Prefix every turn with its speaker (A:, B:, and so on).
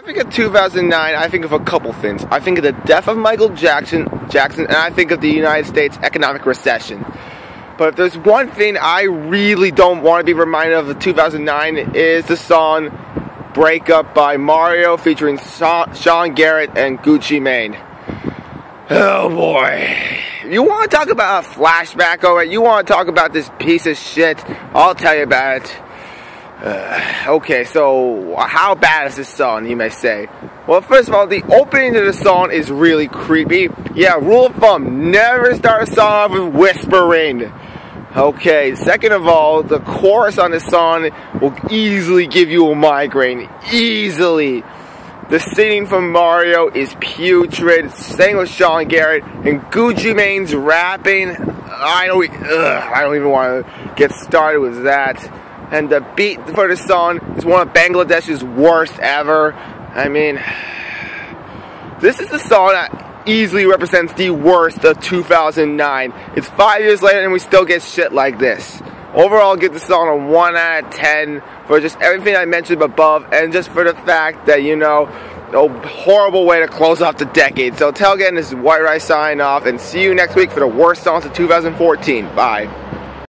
A: I think of 2009, I think of a couple things. I think of the death of Michael Jackson, Jackson, and I think of the United States economic recession. But if there's one thing I really don't want to be reminded of in 2009 is the song "Break Up" by Mario featuring Sean Garrett and Gucci Mane. Oh boy. You want to talk about a flashback over it? You want to talk about this piece of shit? I'll tell you about it. Uh, okay, so how bad is this song, you may say? Well, first of all, the opening to the song is really creepy. Yeah, rule of thumb, never start a song off with whispering. Okay, second of all, the chorus on this song will easily give you a migraine. Easily. The singing from Mario is putrid. Same with Sean Garrett and Gucci Mane's rapping. I don't, ugh, I don't even want to get started with that and the beat for the song is one of Bangladesh's worst ever. I mean, this is the song that easily represents the worst of 2009. It's five years later and we still get shit like this. Overall, give this song a 1 out of 10 for just everything I mentioned above and just for the fact that, you know, a horrible way to close off the decade. So, tell again, this is White Rice signing off and see you next week for the worst songs of 2014. Bye.